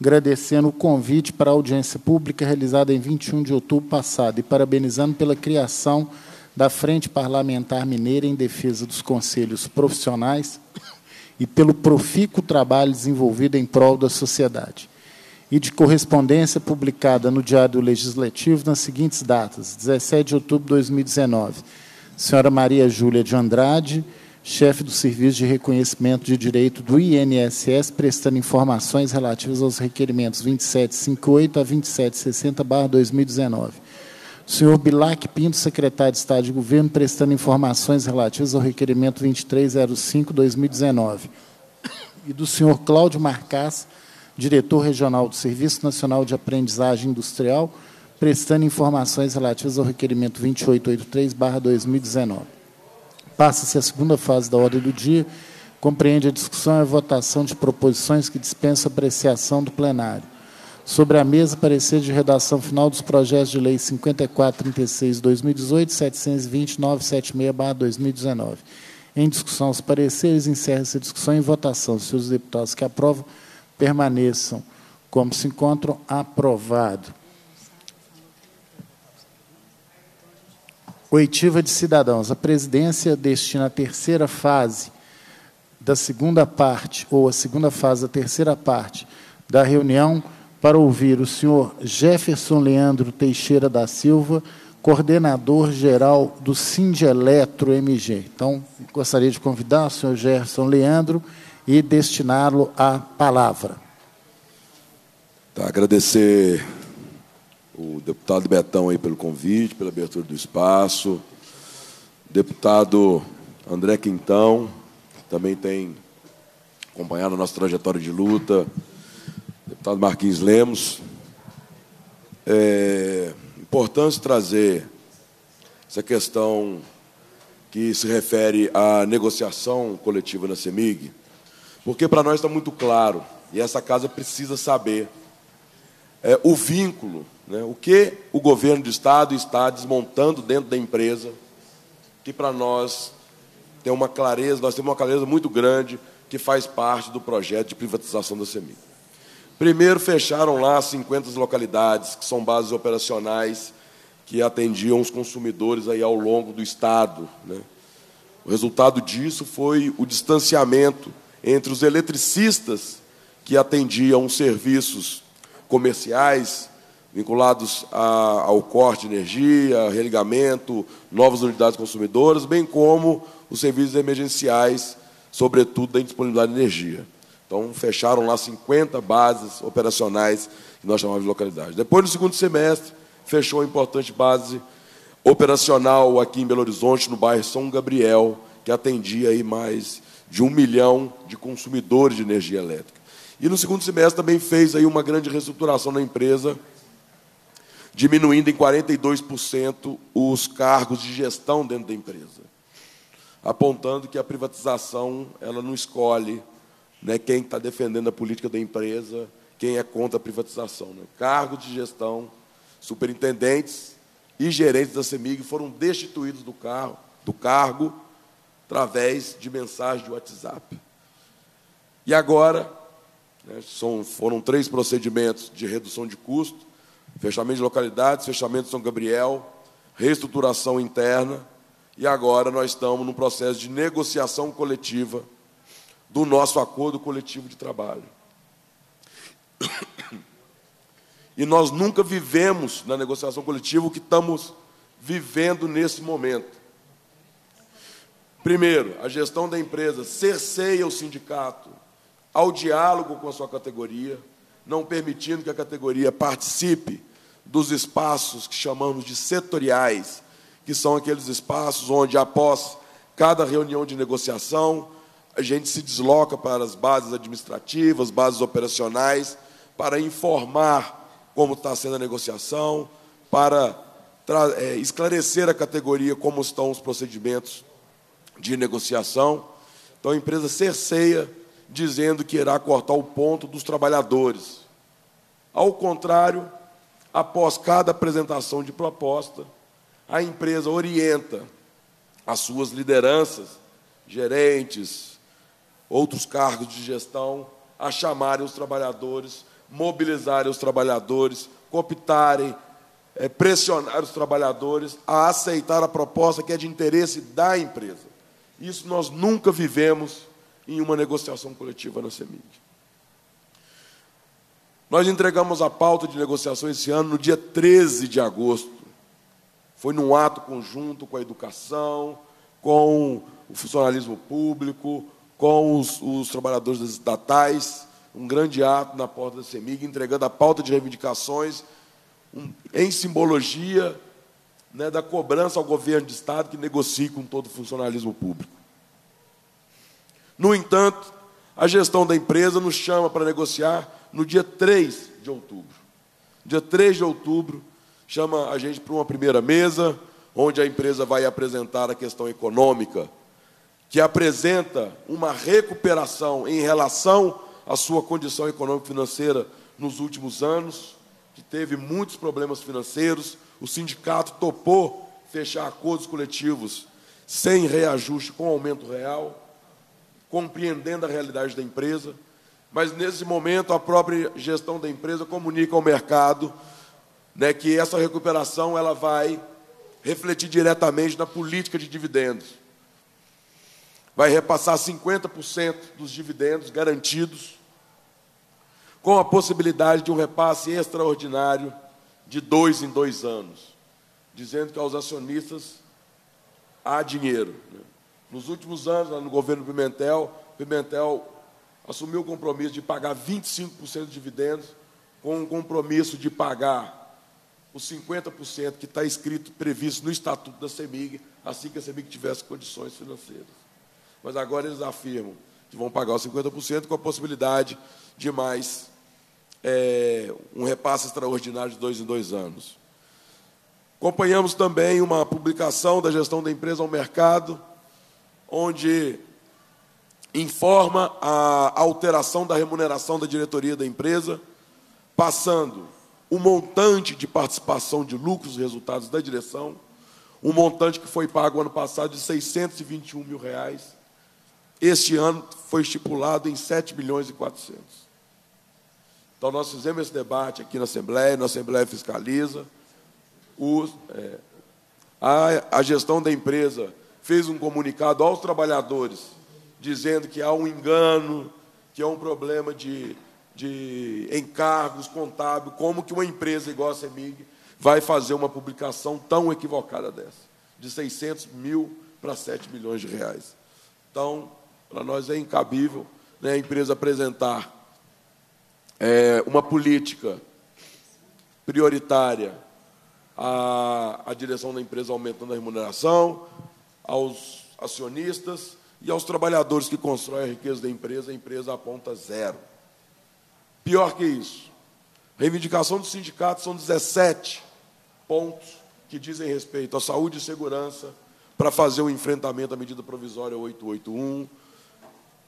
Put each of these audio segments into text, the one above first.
agradecendo o convite para a audiência pública realizada em 21 de outubro passado e parabenizando pela criação da Frente Parlamentar Mineira em defesa dos conselhos profissionais e pelo profícuo trabalho desenvolvido em prol da sociedade. E de correspondência publicada no Diário Legislativo nas seguintes datas: 17 de outubro de 2019. Senhora Maria Júlia de Andrade, chefe do Serviço de Reconhecimento de Direito do INSS, prestando informações relativas aos requerimentos 2758 a 2760-2019. O senhor Bilac Pinto, secretário de Estado de Governo, prestando informações relativas ao requerimento 2305-2019. E do senhor Cláudio Marcas, diretor regional do Serviço Nacional de Aprendizagem Industrial, prestando informações relativas ao requerimento 2883-2019. Passa-se a segunda fase da ordem do dia, compreende a discussão e a votação de proposições que dispensam apreciação do plenário. Sobre a mesa, parecer de redação final dos projetos de lei 5436-2018 720-976-2019. Em discussão, os pareceres, encerra-se a discussão em votação. Se os deputados que aprovam permaneçam como se encontram, aprovado. Oitiva de cidadãos. A presidência destina a terceira fase da segunda parte, ou a segunda fase da terceira parte da reunião, para ouvir o senhor Jefferson Leandro Teixeira da Silva, coordenador geral do Sindeletro MG. Então, gostaria de convidar o senhor Jefferson Leandro e destiná-lo à palavra. Tá, agradecer o deputado Betão aí pelo convite, pela abertura do espaço. Deputado André Quintão, também tem acompanhado a nossa trajetória de luta. Deputado Marquinhos Lemos. É importante trazer essa questão que se refere à negociação coletiva na CEMIG, porque para nós está muito claro, e essa casa precisa saber é, o vínculo né? O que o governo do Estado está desmontando dentro da empresa, que para nós tem uma clareza, nós temos uma clareza muito grande que faz parte do projeto de privatização da CEMIG. Primeiro, fecharam lá 50 localidades, que são bases operacionais que atendiam os consumidores aí ao longo do Estado. Né? O resultado disso foi o distanciamento entre os eletricistas que atendiam serviços comerciais, vinculados a, ao corte de energia, religamento, novas unidades consumidoras, bem como os serviços emergenciais, sobretudo da indisponibilidade de energia. Então, fecharam lá 50 bases operacionais que nós chamamos de localidade. Depois, no segundo semestre, fechou a importante base operacional aqui em Belo Horizonte, no bairro São Gabriel, que atendia aí mais de um milhão de consumidores de energia elétrica. E no segundo semestre também fez aí uma grande reestruturação na empresa, diminuindo em 42% os cargos de gestão dentro da empresa, apontando que a privatização ela não escolhe né, quem está defendendo a política da empresa, quem é contra a privatização. Né? Cargos de gestão, superintendentes e gerentes da CEMIG foram destituídos do, carro, do cargo através de mensagem de WhatsApp. E agora, né, são, foram três procedimentos de redução de custo, fechamento de localidades, fechamento de São Gabriel, reestruturação interna, e agora nós estamos num processo de negociação coletiva do nosso acordo coletivo de trabalho. E nós nunca vivemos na negociação coletiva o que estamos vivendo nesse momento. Primeiro, a gestão da empresa cerceia o sindicato ao diálogo com a sua categoria, não permitindo que a categoria participe dos espaços que chamamos de setoriais, que são aqueles espaços onde, após cada reunião de negociação, a gente se desloca para as bases administrativas, bases operacionais, para informar como está sendo a negociação, para é, esclarecer a categoria como estão os procedimentos de negociação. Então, a empresa cerceia, dizendo que irá cortar o ponto dos trabalhadores. Ao contrário, após cada apresentação de proposta, a empresa orienta as suas lideranças, gerentes, outros cargos de gestão, a chamarem os trabalhadores mobilizarem os trabalhadores, cooptarem, é, pressionar os trabalhadores a aceitar a proposta que é de interesse da empresa. Isso nós nunca vivemos em uma negociação coletiva na CEMIG. Nós entregamos a pauta de negociação esse ano no dia 13 de agosto. Foi num ato conjunto com a educação, com o funcionalismo público, com os, os trabalhadores das estatais, um grande ato na porta da CEMIG, entregando a pauta de reivindicações um, em simbologia né, da cobrança ao governo de Estado que negocie com todo o funcionalismo público. No entanto, a gestão da empresa nos chama para negociar no dia 3 de outubro. Dia 3 de outubro, chama a gente para uma primeira mesa, onde a empresa vai apresentar a questão econômica, que apresenta uma recuperação em relação à sua condição econômico-financeira nos últimos anos, que teve muitos problemas financeiros, o sindicato topou fechar acordos coletivos sem reajuste com aumento real, compreendendo a realidade da empresa, mas nesse momento a própria gestão da empresa comunica ao mercado né, que essa recuperação ela vai refletir diretamente na política de dividendos. Vai repassar 50% dos dividendos garantidos com a possibilidade de um repasse extraordinário de dois em dois anos, dizendo que aos acionistas há dinheiro. Né? Nos últimos anos, no governo Pimentel, Pimentel assumiu o compromisso de pagar 25% de dividendos, com o compromisso de pagar os 50% que está escrito, previsto no Estatuto da CEMIG, assim que a CEMIG tivesse condições financeiras. Mas agora eles afirmam que vão pagar os 50% com a possibilidade de mais é, um repasse extraordinário de dois em dois anos. Acompanhamos também uma publicação da gestão da empresa ao mercado, onde informa a alteração da remuneração da diretoria da empresa, passando o montante de participação de lucros e resultados da direção, um montante que foi pago ano passado de 621 mil reais, este ano foi estipulado em 7 milhões e 400. Então, nós fizemos esse debate aqui na Assembleia, na Assembleia fiscaliza. O, é, a, a gestão da empresa fez um comunicado aos trabalhadores, dizendo que há um engano, que há um problema de, de encargos contábil, como que uma empresa igual a CEMIG vai fazer uma publicação tão equivocada dessa, de 600 mil para 7 milhões de reais. Então, para nós é incabível né, a empresa apresentar é, uma política prioritária à, à direção da empresa aumentando a remuneração, aos acionistas e aos trabalhadores que constroem a riqueza da empresa, a empresa aponta zero. Pior que isso, reivindicação do sindicato são 17 pontos que dizem respeito à saúde e segurança para fazer o enfrentamento à medida provisória 881,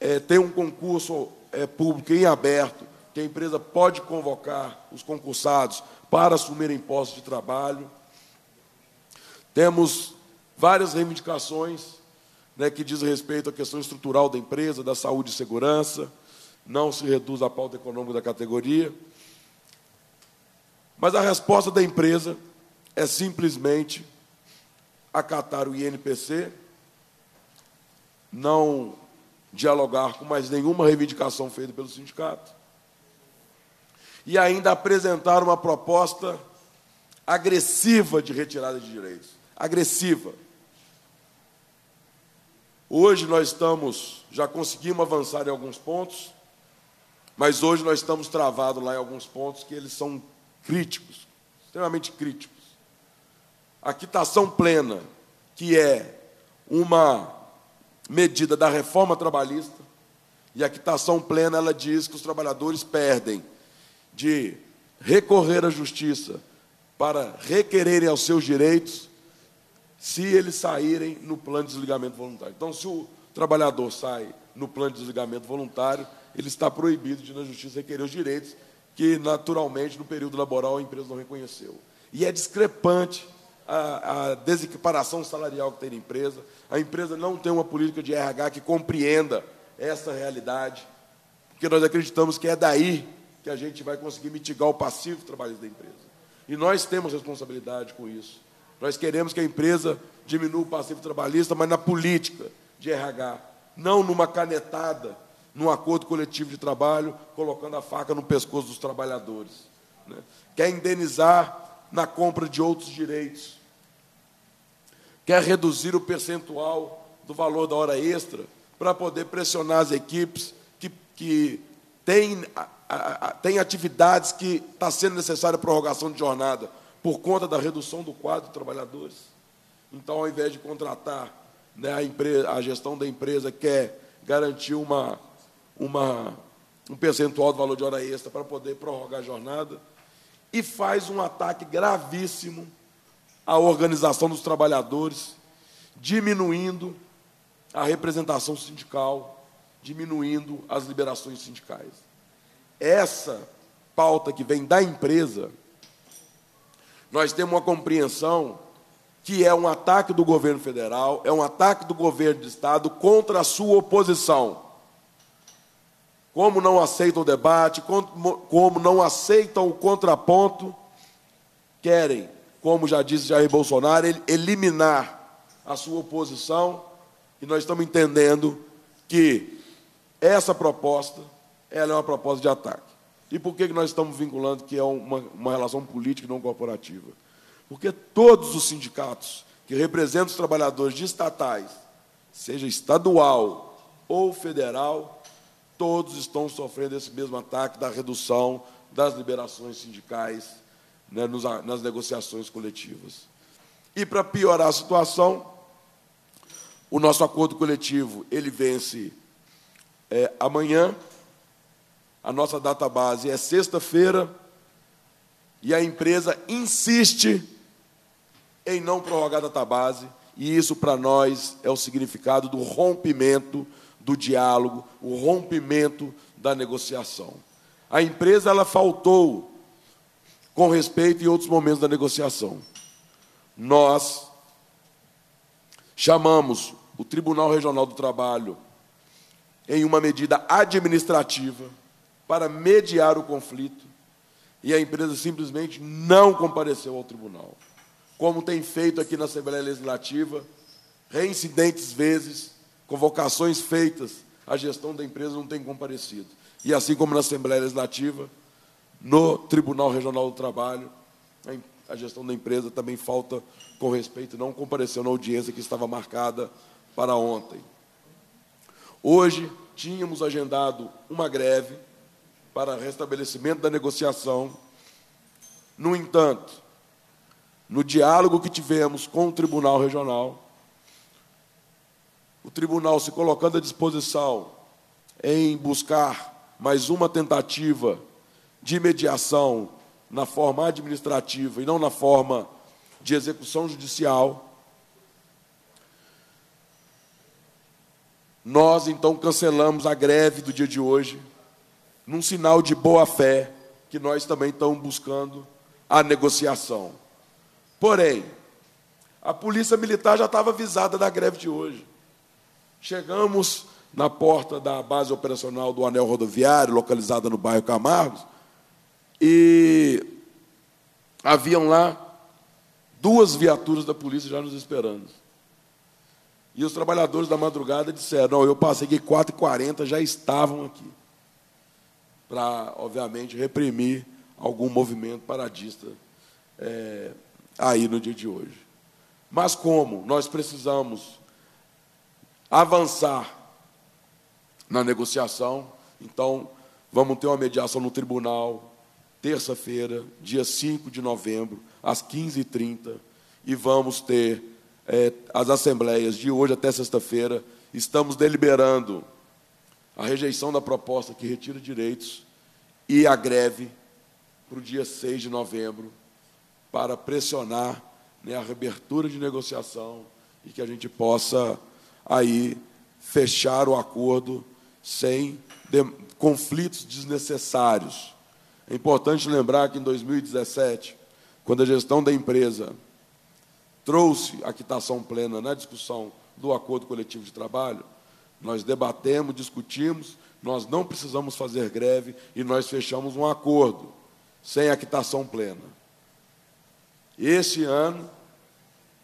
é, tem um concurso é, público em aberto que a empresa pode convocar os concursados para assumirem postos de trabalho. Temos várias reivindicações né, que dizem respeito à questão estrutural da empresa, da saúde e segurança, não se reduz a pauta econômica da categoria. Mas a resposta da empresa é simplesmente acatar o INPC, não dialogar com mais nenhuma reivindicação feita pelo sindicato, e ainda apresentar uma proposta agressiva de retirada de direitos. Agressiva. Hoje nós estamos, já conseguimos avançar em alguns pontos, mas hoje nós estamos travados lá em alguns pontos que eles são críticos, extremamente críticos. A quitação plena, que é uma medida da reforma trabalhista, e a quitação plena ela diz que os trabalhadores perdem de recorrer à justiça para requererem aos seus direitos se eles saírem no plano de desligamento voluntário. Então, se o trabalhador sai no plano de desligamento voluntário, ele está proibido de, na justiça, requerer os direitos que, naturalmente, no período laboral, a empresa não reconheceu. E é discrepante a, a desequiparação salarial que tem na empresa. A empresa não tem uma política de RH que compreenda essa realidade, porque nós acreditamos que é daí que a gente vai conseguir mitigar o passivo trabalhista da empresa. E nós temos responsabilidade com isso. Nós queremos que a empresa diminua o passivo trabalhista, mas na política de RH, não numa canetada, num acordo coletivo de trabalho, colocando a faca no pescoço dos trabalhadores. Né? Quer indenizar na compra de outros direitos. Quer reduzir o percentual do valor da hora extra para poder pressionar as equipes que, que têm, a, a, têm atividades que está sendo necessária a prorrogação de jornada por conta da redução do quadro de trabalhadores. Então, ao invés de contratar, né, a, empresa, a gestão da empresa quer garantir uma, uma, um percentual do valor de hora extra para poder prorrogar a jornada e faz um ataque gravíssimo à organização dos trabalhadores, diminuindo a representação sindical, diminuindo as liberações sindicais. Essa pauta que vem da empresa, nós temos uma compreensão que é um ataque do governo federal, é um ataque do governo de Estado contra a sua oposição. Como não aceitam o debate, como não aceitam o contraponto, querem, como já disse Jair Bolsonaro, eliminar a sua oposição e nós estamos entendendo que essa proposta ela é uma proposta de ataque. E por que nós estamos vinculando que é uma, uma relação política e não corporativa? Porque todos os sindicatos que representam os trabalhadores de estatais, seja estadual ou federal, todos estão sofrendo esse mesmo ataque da redução das liberações sindicais né, nas negociações coletivas. E para piorar a situação, o nosso acordo coletivo ele vence é, amanhã. A nossa data base é sexta-feira e a empresa insiste em não prorrogar a data base e isso para nós é o significado do rompimento do diálogo, o rompimento da negociação. A empresa ela faltou com respeito em outros momentos da negociação. Nós chamamos o Tribunal Regional do Trabalho em uma medida administrativa para mediar o conflito e a empresa simplesmente não compareceu ao tribunal. Como tem feito aqui na Assembleia Legislativa, reincidentes vezes, convocações feitas, a gestão da empresa não tem comparecido. E assim como na Assembleia Legislativa, no Tribunal Regional do Trabalho, a gestão da empresa também falta com respeito, não compareceu na audiência que estava marcada para ontem. Hoje, tínhamos agendado uma greve para restabelecimento da negociação. No entanto, no diálogo que tivemos com o Tribunal Regional, o tribunal se colocando à disposição em buscar mais uma tentativa de mediação na forma administrativa e não na forma de execução judicial, Nós então cancelamos a greve do dia de hoje, num sinal de boa fé, que nós também estamos buscando a negociação. Porém, a Polícia Militar já estava avisada da greve de hoje. Chegamos na porta da base operacional do anel rodoviário, localizada no bairro Camargos, e haviam lá duas viaturas da polícia já nos esperando. E os trabalhadores da madrugada disseram: não, eu passei aqui 4h40, já estavam aqui. Para, obviamente, reprimir algum movimento paradista é, aí no dia de hoje. Mas como nós precisamos avançar na negociação, então vamos ter uma mediação no tribunal, terça-feira, dia 5 de novembro, às 15h30, e vamos ter é, as assembleias de hoje até sexta-feira, estamos deliberando a rejeição da proposta que retira direitos e a greve para o dia 6 de novembro, para pressionar né, a reabertura de negociação e que a gente possa aí fechar o acordo sem de, conflitos desnecessários. É importante lembrar que em 2017, quando a gestão da empresa trouxe a quitação plena na discussão do acordo coletivo de trabalho, nós debatemos, discutimos, nós não precisamos fazer greve e nós fechamos um acordo sem a quitação plena. Esse ano,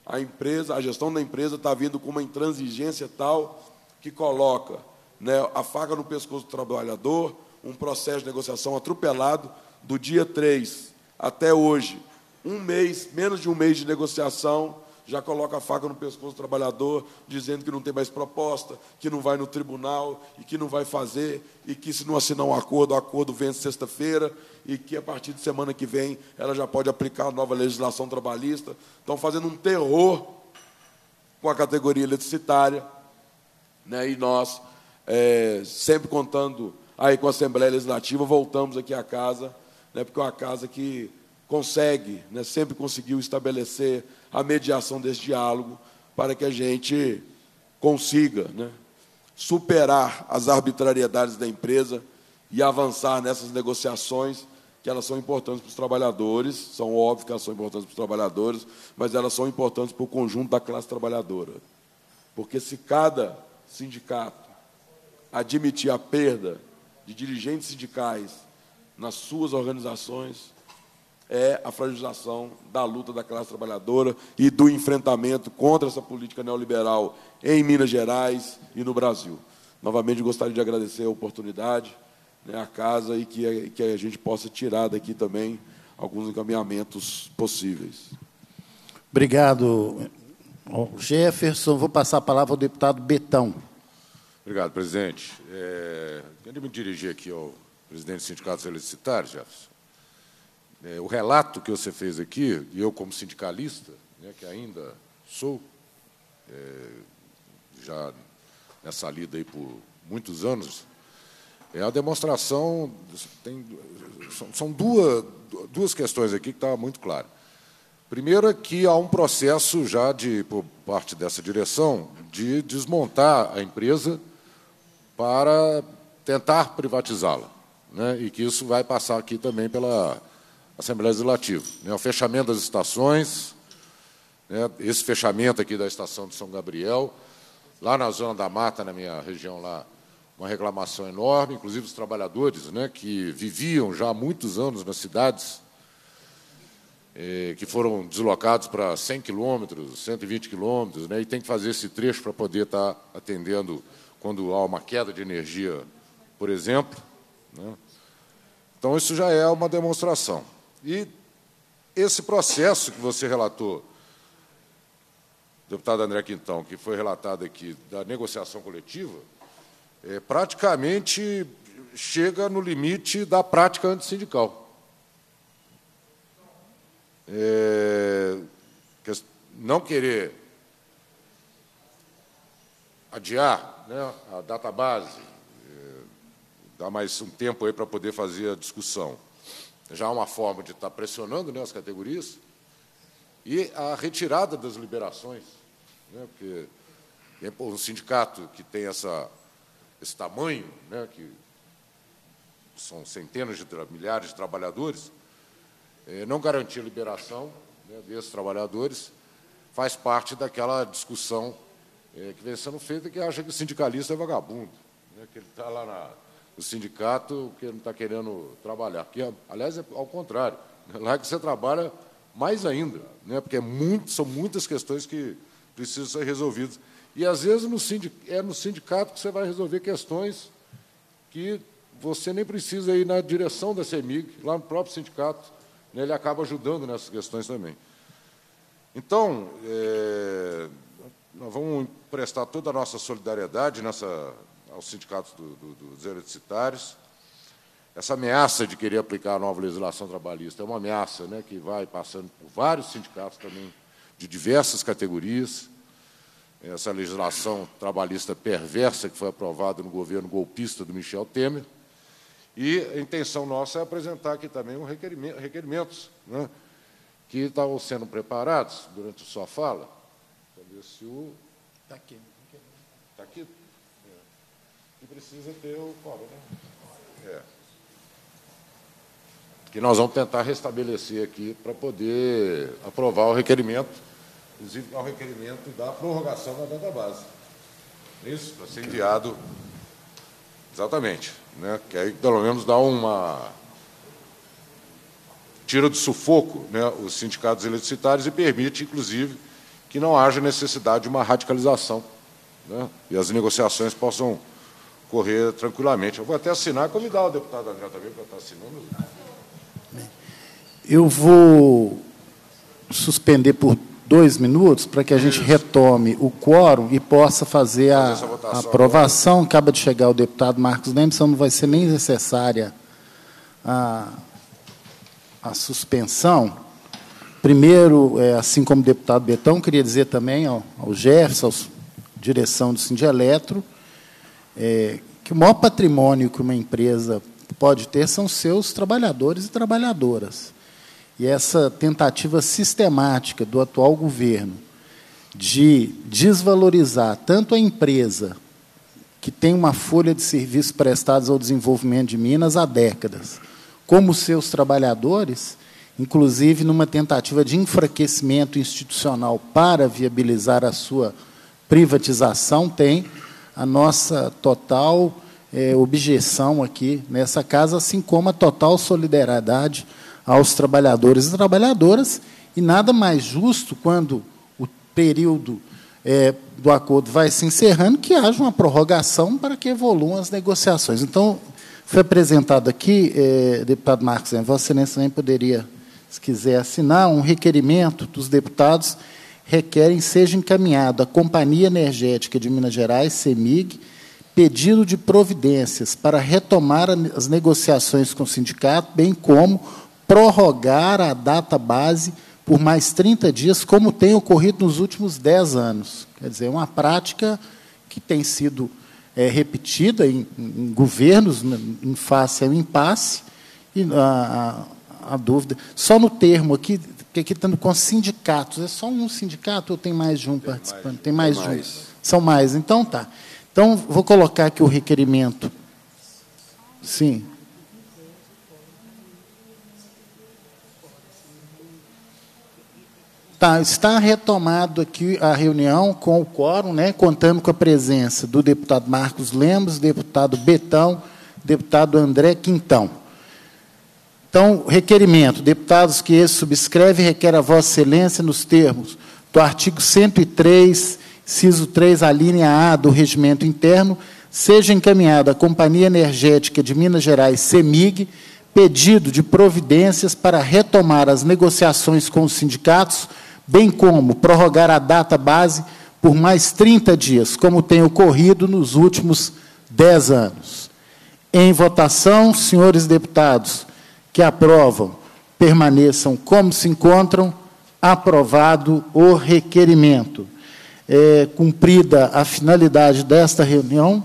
a empresa, a gestão da empresa está vindo com uma intransigência tal que coloca né, a faca no pescoço do trabalhador, um processo de negociação atropelado do dia 3 até hoje, um mês, menos de um mês de negociação, já coloca a faca no pescoço do trabalhador, dizendo que não tem mais proposta, que não vai no tribunal e que não vai fazer, e que se não assinar um acordo, o acordo vence sexta-feira, e que a partir de semana que vem ela já pode aplicar a nova legislação trabalhista. Estão fazendo um terror com a categoria eletricitária, né? e nós, é, sempre contando aí com a Assembleia Legislativa, voltamos aqui à casa, né? porque é uma casa que consegue, né, sempre conseguiu estabelecer a mediação desse diálogo para que a gente consiga né, superar as arbitrariedades da empresa e avançar nessas negociações que elas são importantes para os trabalhadores, são óbvias que elas são importantes para os trabalhadores, mas elas são importantes para o conjunto da classe trabalhadora. Porque se cada sindicato admitir a perda de dirigentes sindicais nas suas organizações, é a fragilização da luta da classe trabalhadora e do enfrentamento contra essa política neoliberal em Minas Gerais e no Brasil. Novamente, gostaria de agradecer a oportunidade, né, a casa, e que, que a gente possa tirar daqui também alguns encaminhamentos possíveis. Obrigado, Jefferson. Vou passar a palavra ao deputado Betão. Obrigado, presidente. É, quero me dirigir aqui ao presidente do Sindicato Solicitário, Jefferson. É, o relato que você fez aqui, e eu como sindicalista, né, que ainda sou, é, já nessa lida aí por muitos anos, é a demonstração, tem, são, são duas, duas questões aqui que estão muito claras. Primeiro é que há um processo já de, por parte dessa direção de desmontar a empresa para tentar privatizá-la. Né, e que isso vai passar aqui também pela Assembleia Legislativa. Né, o fechamento das estações, né, esse fechamento aqui da estação de São Gabriel, lá na Zona da Mata, na minha região lá, uma reclamação enorme, inclusive os trabalhadores né, que viviam já há muitos anos nas cidades, eh, que foram deslocados para 100 quilômetros, 120 quilômetros, né, e tem que fazer esse trecho para poder estar tá atendendo quando há uma queda de energia, por exemplo. Né. Então, isso já é uma demonstração. E esse processo que você relatou, deputado André Quintão, que foi relatado aqui, da negociação coletiva, é, praticamente chega no limite da prática antissindical. É, não querer adiar né, a database, é, dar mais um tempo aí para poder fazer a discussão já uma forma de estar pressionando né, as categorias, e a retirada das liberações, né, porque um sindicato que tem essa, esse tamanho, né, que são centenas de milhares de trabalhadores, é, não garantir a liberação né, desses trabalhadores faz parte daquela discussão é, que vem sendo feita que acha que o sindicalista é vagabundo, né, que ele está lá na o sindicato que não está querendo trabalhar. Que, aliás, é ao contrário. Lá que você trabalha mais ainda, né? porque é muito, são muitas questões que precisam ser resolvidas. E, às vezes, no é no sindicato que você vai resolver questões que você nem precisa ir na direção da CEMIG, lá no próprio sindicato, né? ele acaba ajudando nessas questões também. Então, é, nós vamos prestar toda a nossa solidariedade nessa aos sindicatos do, do, dos eletricitários. Essa ameaça de querer aplicar a nova legislação trabalhista é uma ameaça né, que vai passando por vários sindicatos também, de diversas categorias. Essa legislação trabalhista perversa que foi aprovada no governo golpista do Michel Temer. E a intenção nossa é apresentar aqui também um requerimento, requerimentos né, que estavam sendo preparados durante a sua fala. Cadê se o. Está aqui. Está aqui? Precisa ter o quórum, né? É. Que nós vamos tentar restabelecer aqui para poder aprovar o requerimento, inclusive o requerimento da prorrogação da database. Isso, para ser enviado Exatamente. Né? Que aí, pelo menos, dá uma. tira do sufoco né, os sindicatos eletricitários e permite, inclusive, que não haja necessidade de uma radicalização né, e as negociações possam correr tranquilamente. Eu vou até assinar convidar o deputado André também para estar assinando. Eu vou suspender por dois minutos para que a gente retome o quórum e possa fazer a, a aprovação. Agora. Acaba de chegar o deputado Marcos Lemos, então não vai ser nem necessária a, a suspensão. Primeiro, é, assim como o deputado Betão, queria dizer também ao, ao Jefferson, à direção do Sindialetro, é, que o maior patrimônio que uma empresa pode ter são seus trabalhadores e trabalhadoras. E essa tentativa sistemática do atual governo de desvalorizar tanto a empresa, que tem uma folha de serviços prestados ao desenvolvimento de Minas há décadas, como seus trabalhadores, inclusive numa tentativa de enfraquecimento institucional para viabilizar a sua privatização, tem a nossa total é, objeção aqui nessa casa, assim como a total solidariedade aos trabalhadores e trabalhadoras, e nada mais justo quando o período é, do acordo vai se encerrando que haja uma prorrogação para que evoluam as negociações. Então, foi apresentado aqui, é, deputado Marcos, Vossa Excelência também poderia, se quiser assinar, um requerimento dos deputados requerem seja encaminhado à Companhia Energética de Minas Gerais, CEMIG, pedido de providências para retomar as negociações com o sindicato, bem como prorrogar a data base por mais 30 dias, como tem ocorrido nos últimos 10 anos. Quer dizer, é uma prática que tem sido é, repetida em, em, governos né, em face ao impasse, e a, a, a, dúvida. Só no termo aqui, porque aqui estando com sindicatos, é só um sindicato ou tem mais de um tem participante? Mais, tem mais tem de um. Mais. São mais, então tá. Então, vou colocar aqui o requerimento. Sim. Tá, está retomado aqui a reunião com o quórum, né, contando com a presença do deputado Marcos Lemos, deputado Betão, deputado André Quintão. Então, requerimento, deputados que esse subscreve requer a Vossa Excelência nos termos do artigo 103, ciso 3, a linha A do regimento interno, seja encaminhado à Companhia Energética de Minas Gerais, CEMIG, pedido de providências para retomar as negociações com os sindicatos bem como prorrogar a data base por mais 30 dias, como tem ocorrido nos últimos 10 anos. Em votação, senhores deputados que aprovam, permaneçam como se encontram, aprovado o requerimento. É, cumprida a finalidade desta reunião,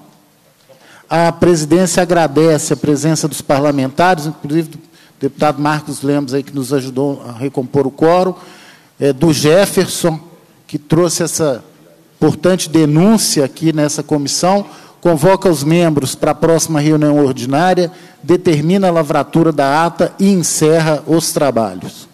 a presidência agradece a presença dos parlamentares, inclusive do deputado Marcos Lemos, aí, que nos ajudou a recompor o quórum, é, do Jefferson, que trouxe essa importante denúncia aqui nessa comissão, convoca os membros para a próxima reunião ordinária, determina a lavratura da ata e encerra os trabalhos.